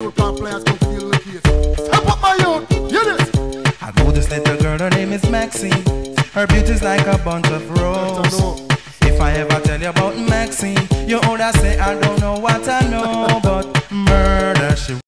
the I know this little girl, her name is Maxine. Her beauty's like a bunch of roses. If I ever tell you about Maxine, you older say I don't know what I know, but murder she